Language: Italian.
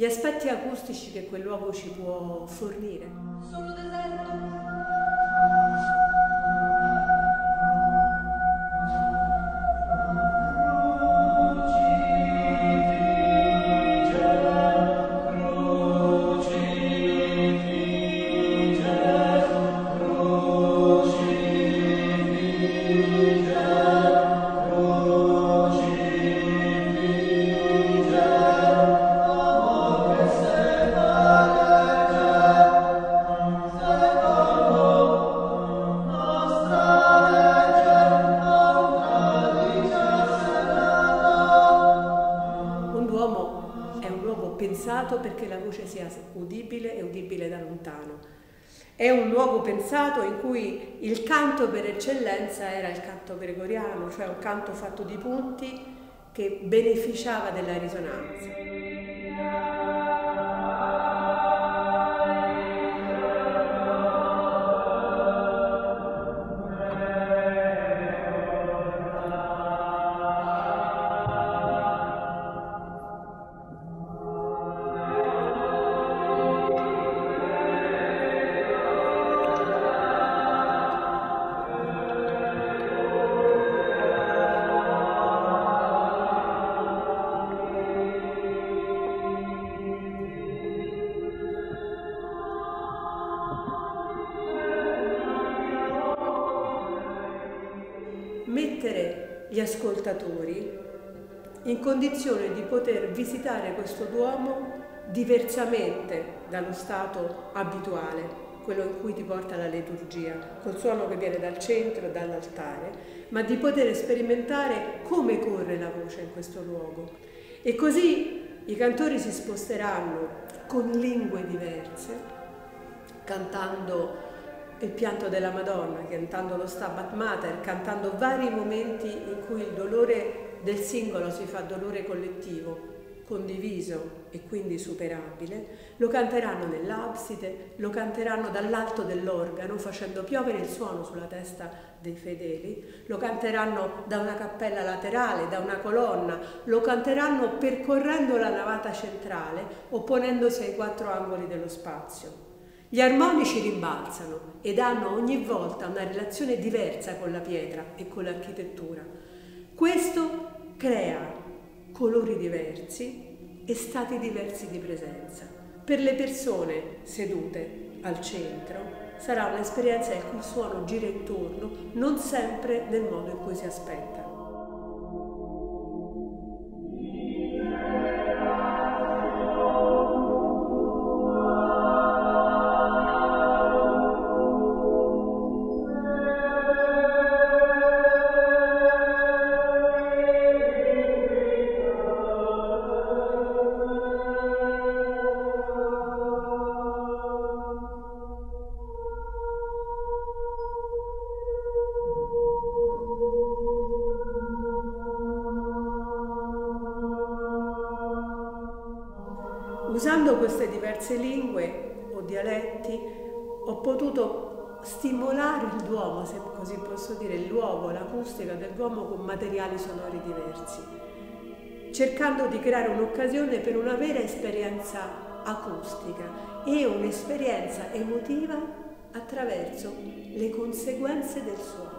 gli aspetti acustici che quel luogo ci può fornire. Solo deserto. Pensato perché la voce sia udibile e udibile da lontano. È un luogo pensato in cui il canto per eccellenza era il canto gregoriano, cioè un canto fatto di punti che beneficiava della risonanza. Mettere gli ascoltatori in condizione di poter visitare questo Duomo diversamente dallo stato abituale, quello in cui ti porta la liturgia, col suono che viene dal centro, dall'altare, ma di poter sperimentare come corre la voce in questo luogo. E così i cantori si sposteranno con lingue diverse, cantando il pianto della Madonna, cantando lo Stabat Mater, cantando vari momenti in cui il dolore del singolo si fa dolore collettivo, condiviso e quindi superabile, lo canteranno nell'abside, lo canteranno dall'alto dell'organo facendo piovere il suono sulla testa dei fedeli, lo canteranno da una cappella laterale, da una colonna, lo canteranno percorrendo la navata centrale opponendosi ai quattro angoli dello spazio. Gli armonici rimbalzano ed hanno ogni volta una relazione diversa con la pietra e con l'architettura. Questo crea colori diversi e stati diversi di presenza. Per le persone sedute al centro sarà un'esperienza in cui il suono gira intorno, non sempre nel modo in cui si aspetta. Usando queste diverse lingue o dialetti ho potuto stimolare il Duomo, se così posso dire, il luogo, l'acustica del Duomo con materiali sonori diversi, cercando di creare un'occasione per una vera esperienza acustica e un'esperienza emotiva attraverso le conseguenze del suono.